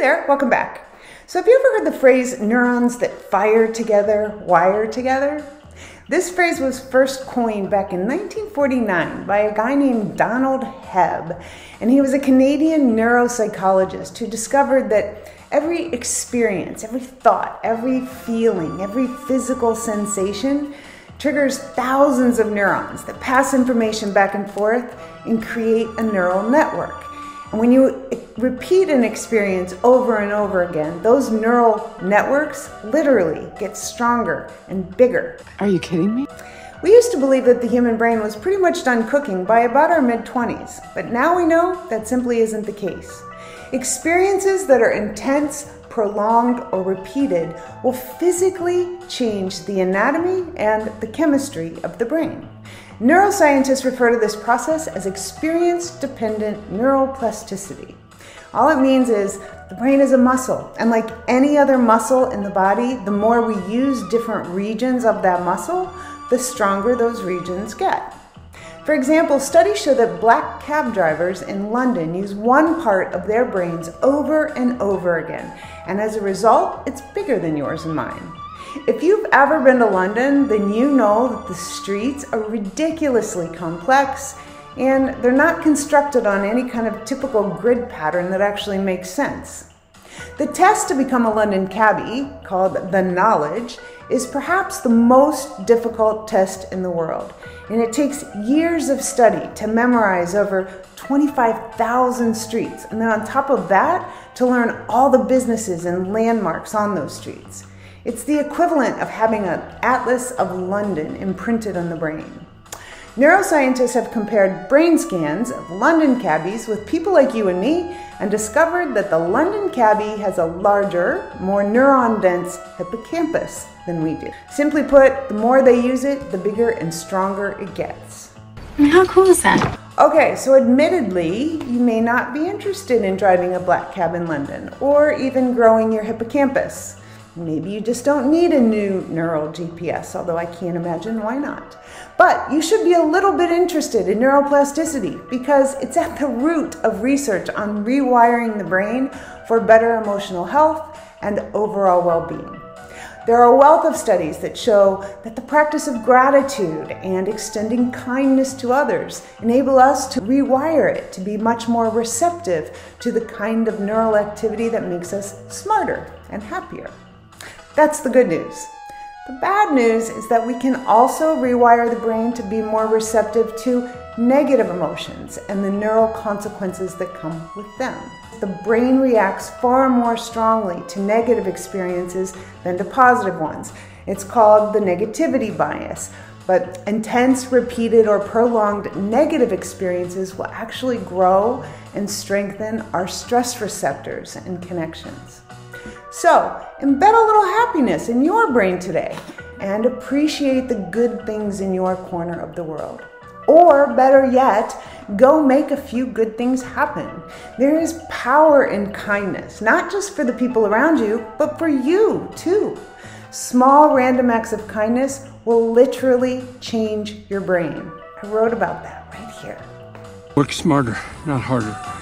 welcome back. So, have you ever heard the phrase neurons that fire together, wire together? This phrase was first coined back in 1949 by a guy named Donald Hebb, and he was a Canadian neuropsychologist who discovered that every experience, every thought, every feeling, every physical sensation triggers thousands of neurons that pass information back and forth and create a neural network. When you repeat an experience over and over again, those neural networks literally get stronger and bigger. Are you kidding me? We used to believe that the human brain was pretty much done cooking by about our mid 20s, but now we know that simply isn't the case. Experiences that are intense, prolonged, or repeated will physically change the anatomy and the chemistry of the brain. Neuroscientists refer to this process as experience dependent neuroplasticity. All it means is the brain is a muscle, and like any other muscle in the body, the more we use different regions of that muscle, the stronger those regions get. For example, studies show that black cab drivers in London use one part of their brains over and over again, and as a result, it's bigger than yours and mine. If you've ever been to London, then you know that the streets are ridiculously complex and they're not constructed on any kind of typical grid pattern that actually makes sense. The test to become a London cabbie, called the Knowledge, is perhaps the most difficult test in the world. And it takes years of study to memorize over 25,000 streets. And then on top of that, to learn all the businesses and landmarks on those streets. It's the equivalent of having an atlas of London imprinted on the brain. Neuroscientists have compared brain scans of London cabbies with people like you and me and discovered that the London cabbie has a larger, more neuron dense hippocampus than we do. Simply put, the more they use it, the bigger and stronger it gets. Mm, how cool is that? Okay, so admittedly, you may not be interested in driving a black cab in London or even growing your hippocampus. Maybe you just don't need a new neural GPS, although I can't imagine why not. But you should be a little bit interested in neuroplasticity because it's at the root of research on rewiring the brain for better emotional health and overall well being. There are a wealth of studies that show that the practice of gratitude and extending kindness to others enable us to rewire it to be much more receptive to the kind of neural activity that makes us smarter and happier. That's the good news. The bad news is that we can also rewire the brain to be more receptive to negative emotions and the neural consequences that come with them. The brain reacts far more strongly to negative experiences than to positive ones. It's called the negativity bias. But intense, repeated, or prolonged negative experiences will actually grow and strengthen our stress receptors and connections. So, embed a little happiness in your brain today and appreciate the good things in your corner of the world. Or better yet, go make a few good things happen. There is power in kindness, not just for the people around you, but for you too. Small random acts of kindness will literally change your brain. I wrote about that right here. Work smarter, not harder.